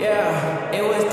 Yeah, it was